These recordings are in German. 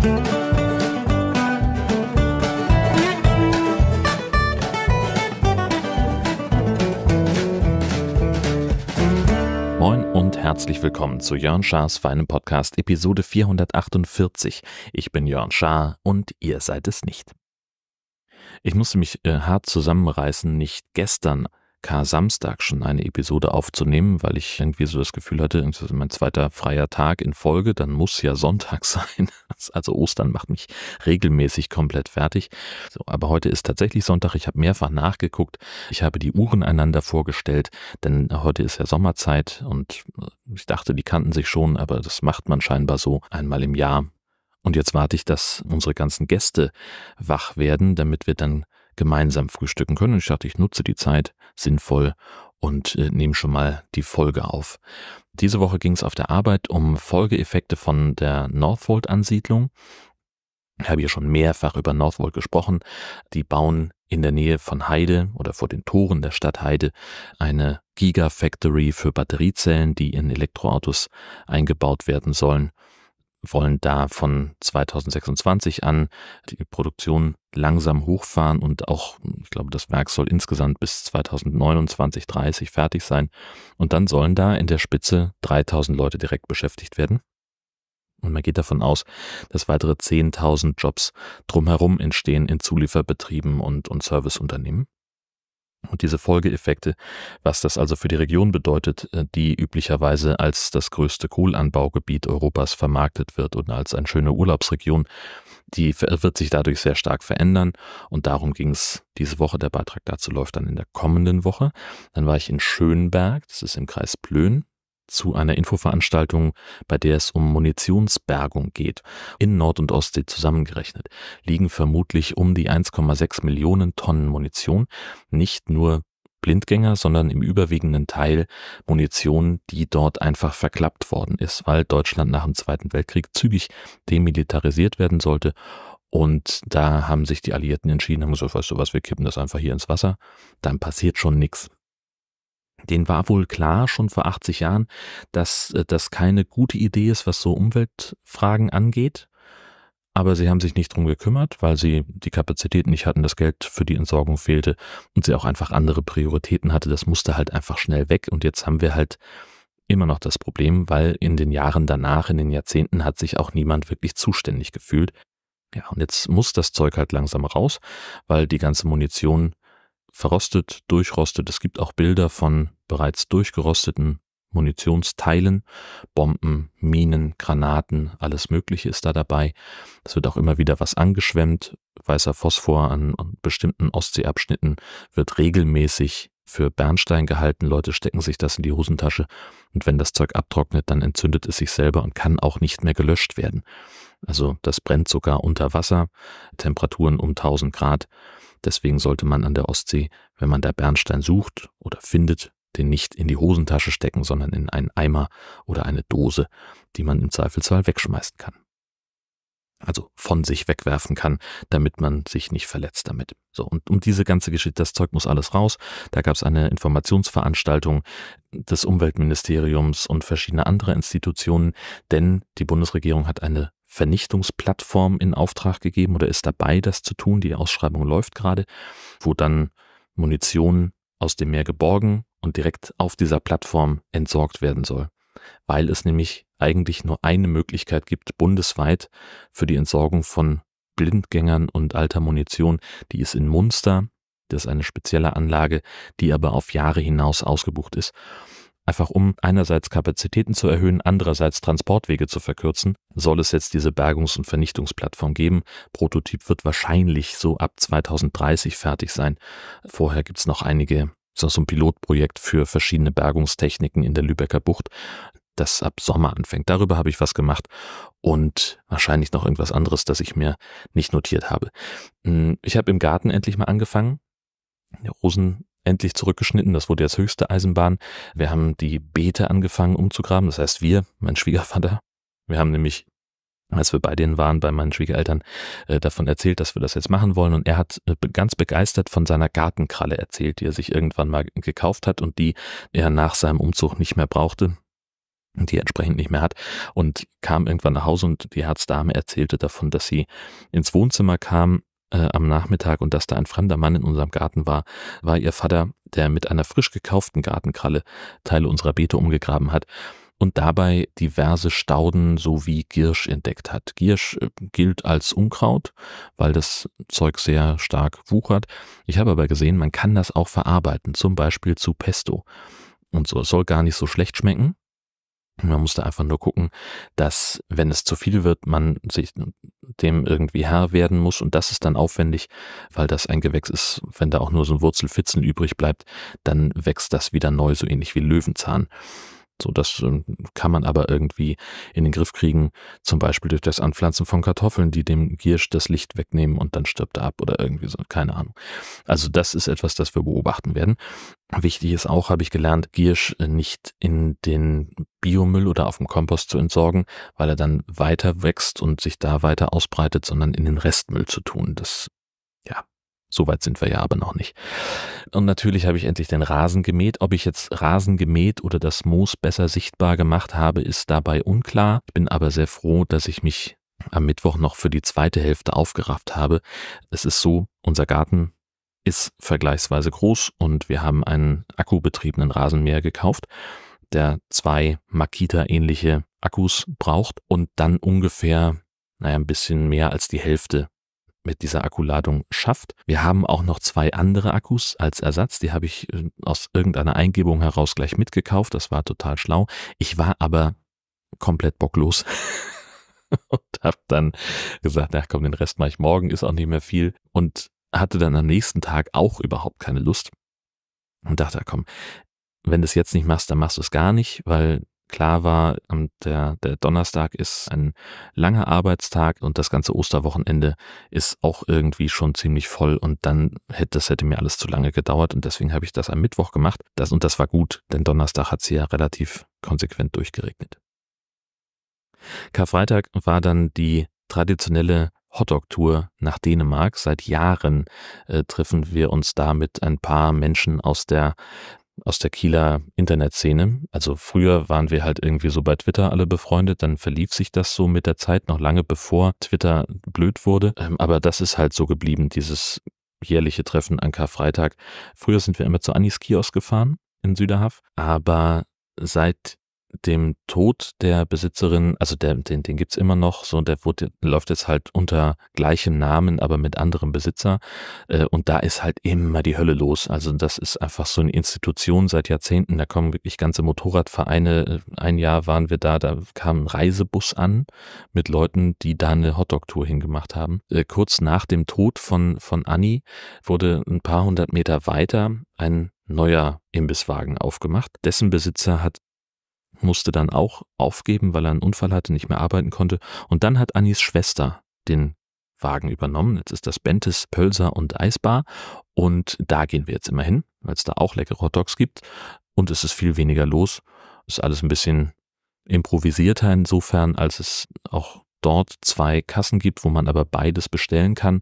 Moin und herzlich willkommen zu Jörn Schars feinem Podcast Episode 448. Ich bin Jörn Schaar und ihr seid es nicht. Ich musste mich äh, hart zusammenreißen, nicht gestern K-Samstag schon eine Episode aufzunehmen, weil ich irgendwie so das Gefühl hatte, das ist mein zweiter freier Tag in Folge, dann muss ja Sonntag sein. Also Ostern macht mich regelmäßig komplett fertig. So, aber heute ist tatsächlich Sonntag. Ich habe mehrfach nachgeguckt. Ich habe die Uhren einander vorgestellt, denn heute ist ja Sommerzeit und ich dachte, die kannten sich schon, aber das macht man scheinbar so einmal im Jahr. Und jetzt warte ich, dass unsere ganzen Gäste wach werden, damit wir dann gemeinsam frühstücken können. Und ich dachte, ich nutze die Zeit sinnvoll und äh, nehme schon mal die Folge auf. Diese Woche ging es auf der Arbeit um Folgeeffekte von der Northvolt-Ansiedlung. Ich habe hier schon mehrfach über Northvolt gesprochen. Die bauen in der Nähe von Heide oder vor den Toren der Stadt Heide eine Gigafactory für Batteriezellen, die in Elektroautos eingebaut werden sollen wollen da von 2026 an die Produktion langsam hochfahren und auch, ich glaube, das Werk soll insgesamt bis 2029, 30 fertig sein. Und dann sollen da in der Spitze 3000 Leute direkt beschäftigt werden. Und man geht davon aus, dass weitere 10.000 Jobs drumherum entstehen in Zulieferbetrieben und, und Serviceunternehmen. Und diese Folgeeffekte, was das also für die Region bedeutet, äh, die üblicherweise als das größte Kohlanbaugebiet Europas vermarktet wird und als eine schöne Urlaubsregion, die wird sich dadurch sehr stark verändern. Und darum ging es diese Woche. Der Beitrag dazu läuft dann in der kommenden Woche. Dann war ich in Schönberg, das ist im Kreis Plön, zu einer Infoveranstaltung, bei der es um Munitionsbergung geht. In Nord- und Ostsee zusammengerechnet liegen vermutlich um die 1,6 Millionen Tonnen Munition, nicht nur Blindgänger, sondern im überwiegenden Teil Munition, die dort einfach verklappt worden ist, weil Deutschland nach dem Zweiten Weltkrieg zügig demilitarisiert werden sollte. Und da haben sich die Alliierten entschieden, haben gesagt, weißt du was, wir kippen das einfach hier ins Wasser, dann passiert schon nichts. Den war wohl klar schon vor 80 Jahren, dass äh, das keine gute Idee ist, was so Umweltfragen angeht. Aber sie haben sich nicht drum gekümmert, weil sie die Kapazitäten nicht hatten, das Geld für die Entsorgung fehlte und sie auch einfach andere Prioritäten hatte. Das musste halt einfach schnell weg. Und jetzt haben wir halt immer noch das Problem, weil in den Jahren danach, in den Jahrzehnten, hat sich auch niemand wirklich zuständig gefühlt. Ja, und jetzt muss das Zeug halt langsam raus, weil die ganze Munition verrostet, durchrostet. Es gibt auch Bilder von bereits durchgerosteten Munitionsteilen, Bomben, Minen, Granaten, alles Mögliche ist da dabei. Es wird auch immer wieder was angeschwemmt. Weißer Phosphor an bestimmten Ostseeabschnitten wird regelmäßig für Bernstein gehalten. Leute stecken sich das in die Hosentasche und wenn das Zeug abtrocknet, dann entzündet es sich selber und kann auch nicht mehr gelöscht werden. Also das brennt sogar unter Wasser, Temperaturen um 1000 Grad Deswegen sollte man an der Ostsee, wenn man da Bernstein sucht oder findet, den nicht in die Hosentasche stecken, sondern in einen Eimer oder eine Dose, die man im Zweifelsfall wegschmeißen kann. Also von sich wegwerfen kann, damit man sich nicht verletzt damit. So, und um diese ganze Geschichte, das Zeug muss alles raus. Da gab es eine Informationsveranstaltung des Umweltministeriums und verschiedene andere Institutionen, denn die Bundesregierung hat eine Vernichtungsplattform in Auftrag gegeben oder ist dabei, das zu tun. Die Ausschreibung läuft gerade, wo dann Munition aus dem Meer geborgen und direkt auf dieser Plattform entsorgt werden soll. Weil es nämlich eigentlich nur eine Möglichkeit gibt, bundesweit für die Entsorgung von Blindgängern und alter Munition. Die ist in Munster. Das ist eine spezielle Anlage, die aber auf Jahre hinaus ausgebucht ist einfach um einerseits Kapazitäten zu erhöhen, andererseits Transportwege zu verkürzen, soll es jetzt diese Bergungs- und Vernichtungsplattform geben. Prototyp wird wahrscheinlich so ab 2030 fertig sein. Vorher gibt's noch einige, so ein Pilotprojekt für verschiedene Bergungstechniken in der Lübecker Bucht, das ab Sommer anfängt. Darüber habe ich was gemacht und wahrscheinlich noch irgendwas anderes, das ich mir nicht notiert habe. Hm, ich habe im Garten endlich mal angefangen, Rosen endlich zurückgeschnitten. Das wurde jetzt höchste Eisenbahn. Wir haben die Beete angefangen umzugraben. Das heißt wir, mein Schwiegervater. Wir haben nämlich als wir bei denen waren, bei meinen Schwiegereltern, äh, davon erzählt, dass wir das jetzt machen wollen. Und er hat äh, ganz begeistert von seiner Gartenkralle erzählt, die er sich irgendwann mal gekauft hat und die er nach seinem Umzug nicht mehr brauchte. die entsprechend nicht mehr hat und kam irgendwann nach Hause und die Herzdame erzählte davon, dass sie ins Wohnzimmer kam äh, am Nachmittag und dass da ein fremder Mann in unserem Garten war, war ihr Vater, der mit einer frisch gekauften Gartenkralle Teile unserer Beete umgegraben hat und dabei diverse Stauden sowie Giersch entdeckt hat. Giersch äh, gilt als Unkraut, weil das Zeug sehr stark wuchert. Ich habe aber gesehen, man kann das auch verarbeiten, zum Beispiel zu Pesto. Und so, es soll gar nicht so schlecht schmecken. Man musste einfach nur gucken, dass, wenn es zu viel wird, man sich dem irgendwie Herr werden muss. Und das ist dann aufwendig, weil das ein Gewächs ist. Wenn da auch nur so ein Wurzelfitzen übrig bleibt, dann wächst das wieder neu, so ähnlich wie Löwenzahn. So, das ähm, kann man aber irgendwie in den Griff kriegen, zum Beispiel durch das Anpflanzen von Kartoffeln, die dem Giersch das Licht wegnehmen und dann stirbt er ab oder irgendwie so, keine Ahnung. Also das ist etwas, das wir beobachten werden. Wichtig ist auch, habe ich gelernt, Giersch nicht in den Biomüll oder auf dem Kompost zu entsorgen, weil er dann weiter wächst und sich da weiter ausbreitet, sondern in den Restmüll zu tun. Das, Soweit sind wir ja aber noch nicht. Und natürlich habe ich endlich den Rasen gemäht. Ob ich jetzt Rasen gemäht oder das Moos besser sichtbar gemacht habe, ist dabei unklar. Ich bin aber sehr froh, dass ich mich am Mittwoch noch für die zweite Hälfte aufgerafft habe. Es ist so, unser Garten ist vergleichsweise groß und wir haben einen akkubetriebenen Rasenmäher gekauft, der zwei Makita-ähnliche Akkus braucht und dann ungefähr, naja, ein bisschen mehr als die Hälfte mit dieser Akkuladung schafft. Wir haben auch noch zwei andere Akkus als Ersatz. Die habe ich äh, aus irgendeiner Eingebung heraus gleich mitgekauft. Das war total schlau. Ich war aber komplett bocklos. und habe dann gesagt, na komm, den Rest mache ich morgen, ist auch nicht mehr viel. Und hatte dann am nächsten Tag auch überhaupt keine Lust. Und dachte, komm, wenn du es jetzt nicht machst, dann machst du es gar nicht, weil klar war, der, der Donnerstag ist ein langer Arbeitstag und das ganze Osterwochenende ist auch irgendwie schon ziemlich voll und dann hätte das hätte mir alles zu lange gedauert und deswegen habe ich das am Mittwoch gemacht. Das, und das war gut, denn Donnerstag hat sie ja relativ konsequent durchgeregnet. Karfreitag war dann die traditionelle Hotdog-Tour nach Dänemark. Seit Jahren äh, treffen wir uns da mit ein paar Menschen aus der aus der Kieler Internetszene. Also früher waren wir halt irgendwie so bei Twitter alle befreundet, dann verlief sich das so mit der Zeit noch lange bevor Twitter blöd wurde. Ähm, aber das ist halt so geblieben, dieses jährliche Treffen an Karfreitag. Früher sind wir immer zu Anis Kiosk gefahren in Süderhaff, aber seit dem Tod der Besitzerin, also der, den, den gibt's immer noch, so der wurde, läuft jetzt halt unter gleichem Namen, aber mit anderem Besitzer. Äh, und da ist halt immer die Hölle los. Also das ist einfach so eine Institution seit Jahrzehnten. Da kommen wirklich ganze Motorradvereine. Ein Jahr waren wir da, da kam ein Reisebus an mit Leuten, die da eine Hotdog-Tour hingemacht haben. Äh, kurz nach dem Tod von, von Annie wurde ein paar hundert Meter weiter ein neuer Imbisswagen aufgemacht. Dessen Besitzer hat musste dann auch aufgeben, weil er einen Unfall hatte, nicht mehr arbeiten konnte. Und dann hat Annis Schwester den Wagen übernommen. Jetzt ist das Bentes Pölser und Eisbar. Und da gehen wir jetzt immer hin, weil es da auch leckere Hotdogs gibt. Und es ist viel weniger los. Ist alles ein bisschen improvisierter insofern, als es auch dort zwei Kassen gibt, wo man aber beides bestellen kann.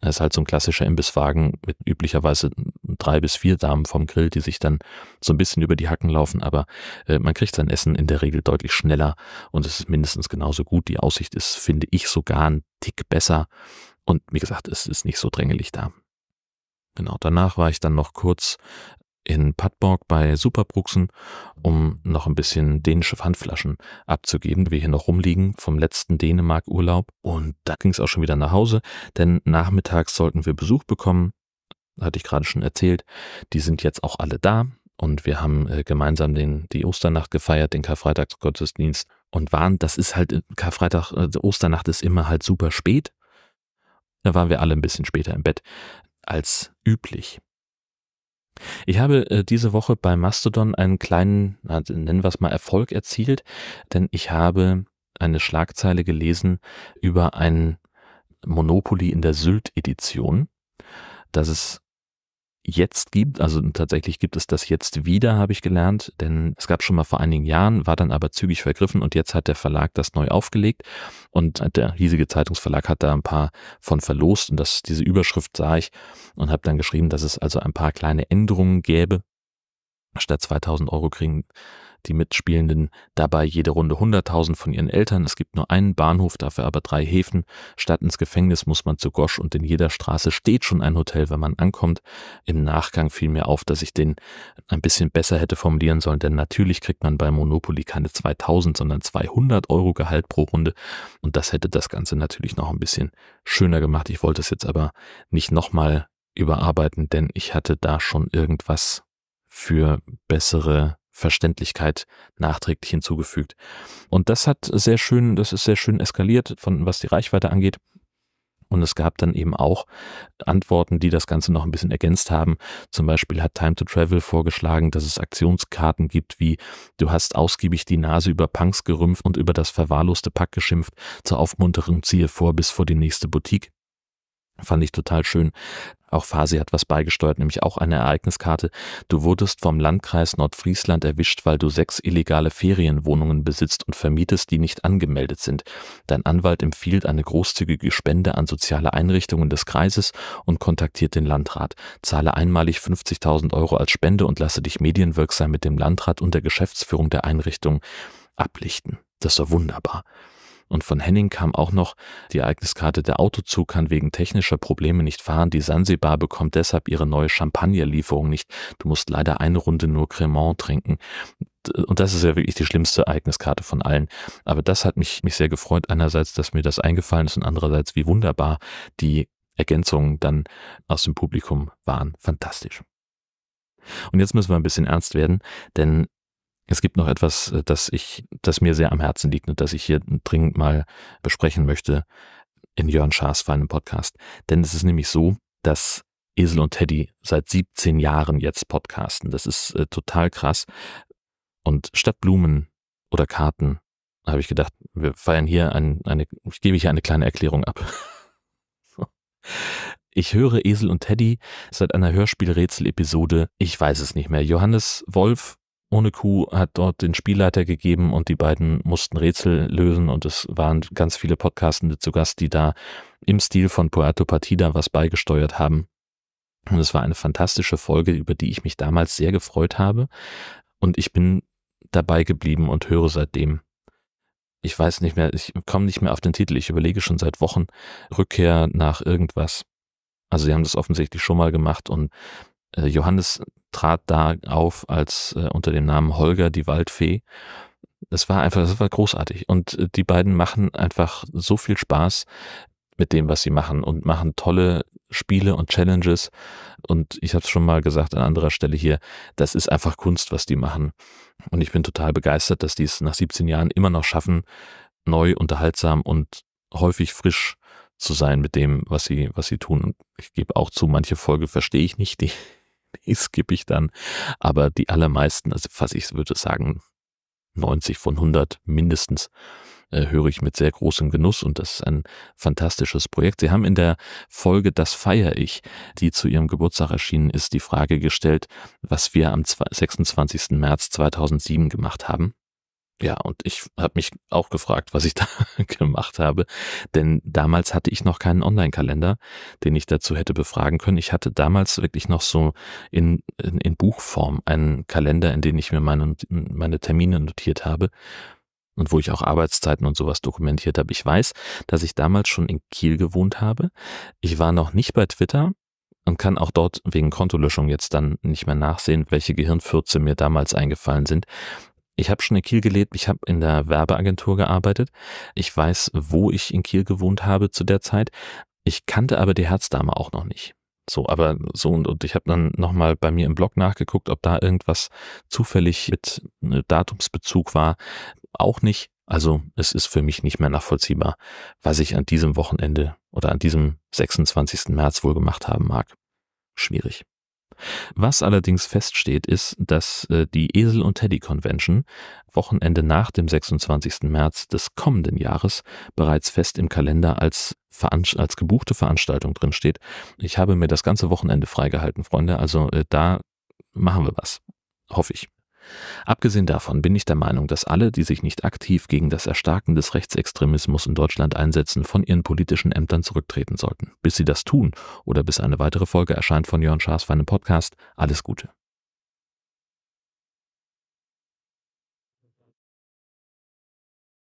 Es ist halt so ein klassischer Imbisswagen mit üblicherweise drei bis vier Damen vom Grill, die sich dann so ein bisschen über die Hacken laufen, aber äh, man kriegt sein Essen in der Regel deutlich schneller und es ist mindestens genauso gut. Die Aussicht ist, finde ich, sogar ein Tick besser und wie gesagt, es ist nicht so drängelig da. Genau, danach war ich dann noch kurz in Padborg bei Superbruxen, um noch ein bisschen dänische Pfandflaschen abzugeben, die wir hier noch rumliegen vom letzten Dänemark-Urlaub. Und da ging es auch schon wieder nach Hause, denn nachmittags sollten wir Besuch bekommen, hatte ich gerade schon erzählt. Die sind jetzt auch alle da und wir haben äh, gemeinsam den, die Osternacht gefeiert, den Karfreitagsgottesdienst und waren, das ist halt, Karfreitag, äh, Osternacht ist immer halt super spät. Da waren wir alle ein bisschen später im Bett als üblich. Ich habe äh, diese Woche bei Mastodon einen kleinen, also nennen wir es mal Erfolg erzielt, denn ich habe eine Schlagzeile gelesen über ein Monopoly in der Sylt-Edition, das es jetzt gibt. Also tatsächlich gibt es das jetzt wieder, habe ich gelernt, denn es gab schon mal vor einigen Jahren, war dann aber zügig vergriffen und jetzt hat der Verlag das neu aufgelegt und der hiesige Zeitungsverlag hat da ein paar von verlost und das, diese Überschrift sah ich und habe dann geschrieben, dass es also ein paar kleine Änderungen gäbe. Statt 2000 Euro kriegen die Mitspielenden dabei jede Runde 100.000 von ihren Eltern. Es gibt nur einen Bahnhof, dafür aber drei Häfen. Statt ins Gefängnis muss man zu Gosch und in jeder Straße steht schon ein Hotel, wenn man ankommt. Im Nachgang fiel mir auf, dass ich den ein bisschen besser hätte formulieren sollen, denn natürlich kriegt man bei Monopoly keine 2000, sondern 200 Euro Gehalt pro Runde und das hätte das Ganze natürlich noch ein bisschen schöner gemacht. Ich wollte es jetzt aber nicht nochmal überarbeiten, denn ich hatte da schon irgendwas für bessere Verständlichkeit nachträglich hinzugefügt. Und das hat sehr schön, das ist sehr schön eskaliert, von was die Reichweite angeht. Und es gab dann eben auch Antworten, die das Ganze noch ein bisschen ergänzt haben. Zum Beispiel hat Time to Travel vorgeschlagen, dass es Aktionskarten gibt, wie du hast ausgiebig die Nase über Punks gerümpft und über das verwahrloste Pack geschimpft. Zur Aufmunterung ziehe vor bis vor die nächste Boutique. Fand ich total schön. Auch Fasi hat was beigesteuert, nämlich auch eine Ereigniskarte. Du wurdest vom Landkreis Nordfriesland erwischt, weil du sechs illegale Ferienwohnungen besitzt und vermietest, die nicht angemeldet sind. Dein Anwalt empfiehlt eine großzügige Spende an soziale Einrichtungen des Kreises und kontaktiert den Landrat. Zahle einmalig 50.000 Euro als Spende und lasse dich medienwirksam mit dem Landrat und der Geschäftsführung der Einrichtung ablichten. Das doch wunderbar. Und von Henning kam auch noch die Ereigniskarte, der Autozug kann wegen technischer Probleme nicht fahren. Die Sansibar bekommt deshalb ihre neue Champagnerlieferung nicht. Du musst leider eine Runde nur Cremant trinken. Und das ist ja wirklich die schlimmste Ereigniskarte von allen. Aber das hat mich, mich sehr gefreut. Einerseits, dass mir das eingefallen ist und andererseits, wie wunderbar die Ergänzungen dann aus dem Publikum waren. Fantastisch. Und jetzt müssen wir ein bisschen ernst werden, denn es gibt noch etwas, äh, das ich, das mir sehr am Herzen liegt und das ich hier dringend mal besprechen möchte in Jörn Schaas feinem Podcast. Denn es ist nämlich so, dass Esel und Teddy seit 17 Jahren jetzt podcasten. Das ist äh, total krass. Und statt Blumen oder Karten habe ich gedacht, wir feiern hier ein, eine, ich gebe hier eine kleine Erklärung ab. Ich höre Esel und Teddy seit einer Hörspielrätsel-Episode, ich weiß es nicht mehr. Johannes Wolf ohne Kuh hat dort den Spielleiter gegeben und die beiden mussten Rätsel lösen und es waren ganz viele Podcastende zu Gast, die da im Stil von Puerto Partida was beigesteuert haben. Und es war eine fantastische Folge, über die ich mich damals sehr gefreut habe und ich bin dabei geblieben und höre seitdem. Ich weiß nicht mehr, ich komme nicht mehr auf den Titel, ich überlege schon seit Wochen Rückkehr nach irgendwas. Also sie haben das offensichtlich schon mal gemacht und Johannes trat da auf als äh, unter dem Namen Holger die Waldfee. Das war einfach, das war großartig. Und äh, die beiden machen einfach so viel Spaß mit dem, was sie machen und machen tolle Spiele und Challenges. Und ich habe es schon mal gesagt an anderer Stelle hier, das ist einfach Kunst, was die machen. Und ich bin total begeistert, dass die es nach 17 Jahren immer noch schaffen, neu, unterhaltsam und häufig frisch zu sein mit dem, was sie, was sie tun. Und ich gebe auch zu, manche Folge verstehe ich nicht, die skippe ich dann. Aber die allermeisten, also fast ich würde sagen 90 von 100 mindestens, äh, höre ich mit sehr großem Genuss und das ist ein fantastisches Projekt. Sie haben in der Folge Das feiere ich, die zu Ihrem Geburtstag erschienen ist, die Frage gestellt, was wir am 26. März 2007 gemacht haben. Ja, und ich habe mich auch gefragt, was ich da gemacht habe, denn damals hatte ich noch keinen Online-Kalender, den ich dazu hätte befragen können. Ich hatte damals wirklich noch so in, in, in Buchform einen Kalender, in den ich mir meine, meine Termine notiert habe und wo ich auch Arbeitszeiten und sowas dokumentiert habe. Ich weiß, dass ich damals schon in Kiel gewohnt habe. Ich war noch nicht bei Twitter, und kann auch dort wegen Kontolöschung jetzt dann nicht mehr nachsehen, welche Gehirnfürze mir damals eingefallen sind. Ich habe schon in Kiel gelebt, ich habe in der Werbeagentur gearbeitet. Ich weiß, wo ich in Kiel gewohnt habe zu der Zeit. Ich kannte aber die Herzdame auch noch nicht. So, aber so und, und ich habe dann nochmal bei mir im Blog nachgeguckt, ob da irgendwas zufällig mit ne, Datumsbezug war. Auch nicht. Also es ist für mich nicht mehr nachvollziehbar, was ich an diesem Wochenende oder an diesem 26. März wohl gemacht haben mag. Schwierig. Was allerdings feststeht, ist, dass äh, die Esel und Teddy Convention Wochenende nach dem 26. März des kommenden Jahres bereits fest im Kalender als, als gebuchte Veranstaltung drinsteht. Ich habe mir das ganze Wochenende freigehalten, Freunde, also äh, da machen wir was. Hoffe ich. Abgesehen davon bin ich der Meinung, dass alle, die sich nicht aktiv gegen das Erstarken des Rechtsextremismus in Deutschland einsetzen, von ihren politischen Ämtern zurücktreten sollten. Bis sie das tun oder bis eine weitere Folge erscheint von Jörn Schaas für einen Podcast, alles Gute.